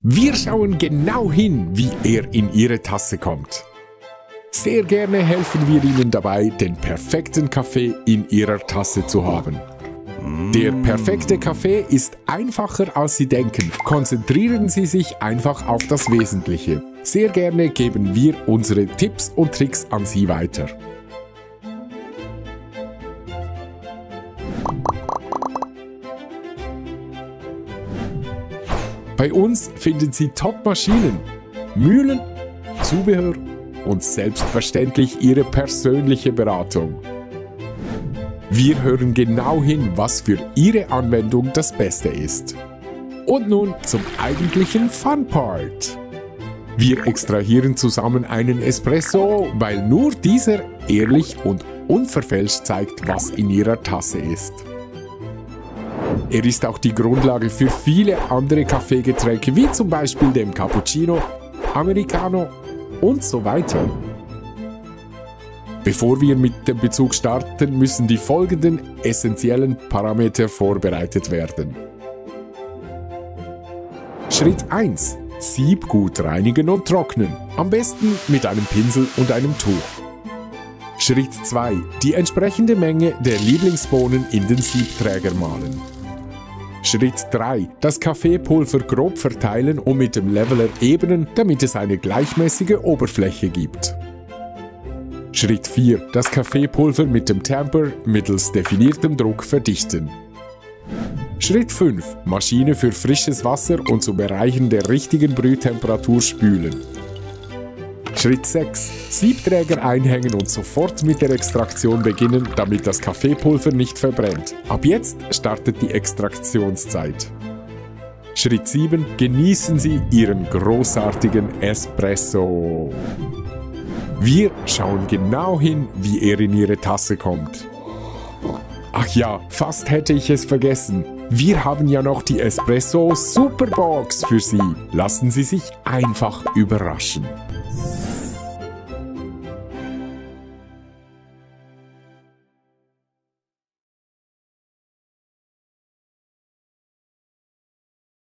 Wir schauen genau hin, wie er in Ihre Tasse kommt. Sehr gerne helfen wir Ihnen dabei, den perfekten Kaffee in Ihrer Tasse zu haben. Der perfekte Kaffee ist einfacher als Sie denken. Konzentrieren Sie sich einfach auf das Wesentliche. Sehr gerne geben wir unsere Tipps und Tricks an Sie weiter. Bei uns finden Sie Top-Maschinen, Mühlen, Zubehör und selbstverständlich Ihre persönliche Beratung. Wir hören genau hin, was für Ihre Anwendung das Beste ist. Und nun zum eigentlichen Fun Part. Wir extrahieren zusammen einen Espresso, weil nur dieser ehrlich und unverfälscht zeigt, was in Ihrer Tasse ist. Er ist auch die Grundlage für viele andere Kaffeegetränke, wie zum Beispiel dem Cappuccino, Americano und so weiter. Bevor wir mit dem Bezug starten, müssen die folgenden essentiellen Parameter vorbereitet werden. Schritt 1. Sieb gut reinigen und trocknen, am besten mit einem Pinsel und einem Tuch. Schritt 2. Die entsprechende Menge der Lieblingsbohnen in den Siebträger mahlen. Schritt 3. Das Kaffeepulver grob verteilen und mit dem Leveler ebnen, damit es eine gleichmäßige Oberfläche gibt. Schritt 4. Das Kaffeepulver mit dem Tamper mittels definiertem Druck verdichten. Schritt 5. Maschine für frisches Wasser und zum Erreichen der richtigen Brühtemperatur spülen. Schritt 6. Siebträger einhängen und sofort mit der Extraktion beginnen, damit das Kaffeepulver nicht verbrennt. Ab jetzt startet die Extraktionszeit. Schritt 7. Genießen Sie Ihren großartigen Espresso. Wir schauen genau hin, wie er in Ihre Tasse kommt. Ach ja, fast hätte ich es vergessen. Wir haben ja noch die Espresso Superbox für Sie. Lassen Sie sich einfach überraschen.